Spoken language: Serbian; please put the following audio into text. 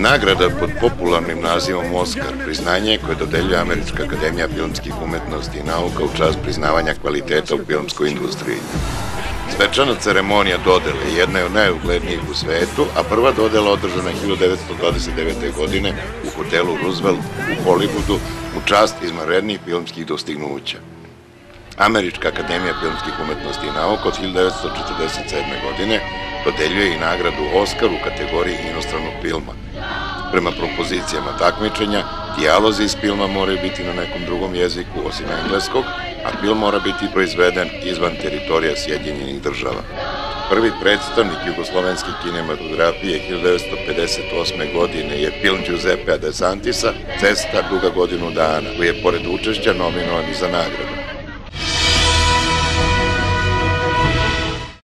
Nagrada pod popularnim nazivom Oscar, priznanje koje dodeljuje Američka akademija filmskih umetnosti i nauka u čast priznavanja kvaliteta u filmskoj industriji. Svečana ceremonija dodele jedna je od najuglednijih u svetu, a prva dodela održana je 1929. godine u hotelu Roosevelt u Hollywoodu u čast izvanrednih filmskih dostignuća. Američka akademija filmskih umetnosti i nauka od 1947. godine dodeljuje i nagradu Oscar u kategoriji inostranog filma. Prema propozicijama takmičenja, dijalozi iz filma moraju biti na nekom drugom jeziku osim engleskog, a film mora biti proizveden izvan teritorija Sjedinjenih država. Prvi predstavnik jugoslovenske kinematografije 1958. godine je film Giuseppe De Santisa, Cesta duga godinu dana, koji je pored učešća nominovan i za nagradu.